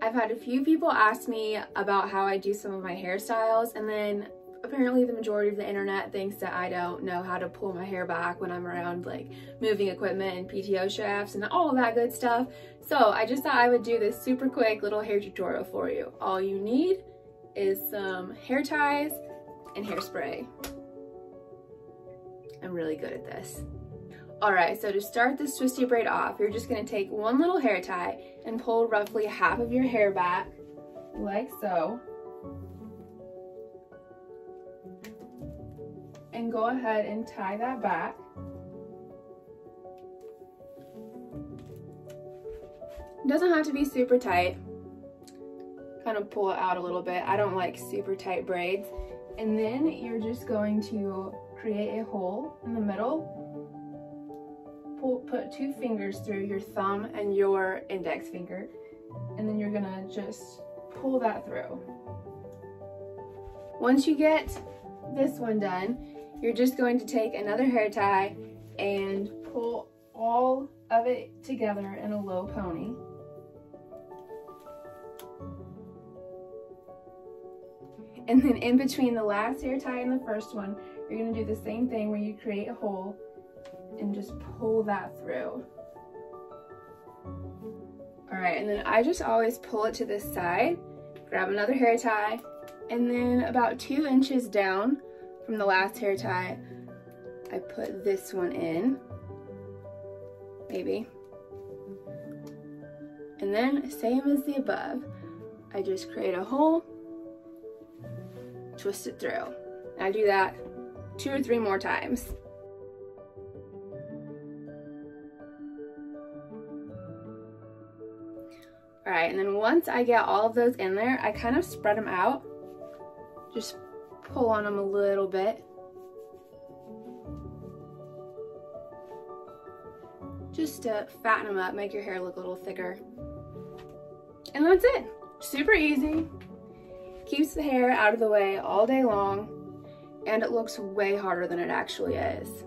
I've had a few people ask me about how I do some of my hairstyles and then apparently the majority of the internet thinks that I don't know how to pull my hair back when I'm around like moving equipment and PTO shafts and all that good stuff. So I just thought I would do this super quick little hair tutorial for you. All you need is some hair ties and hairspray. I'm really good at this. All right, so to start this twisty braid off, you're just gonna take one little hair tie and pull roughly half of your hair back, like so. And go ahead and tie that back. It doesn't have to be super tight. Kind of pull it out a little bit. I don't like super tight braids. And then you're just going to create a hole in the middle put two fingers through your thumb and your index finger, and then you're gonna just pull that through. Once you get this one done, you're just going to take another hair tie and pull all of it together in a low pony. And then in between the last hair tie and the first one, you're gonna do the same thing where you create a hole and just pull that through. All right, and then I just always pull it to this side, grab another hair tie, and then about two inches down from the last hair tie, I put this one in, maybe. And then same as the above, I just create a hole, twist it through. And I do that two or three more times. All right, and then once I get all of those in there, I kind of spread them out. Just pull on them a little bit. Just to fatten them up, make your hair look a little thicker. And that's it. Super easy. Keeps the hair out of the way all day long, and it looks way harder than it actually is.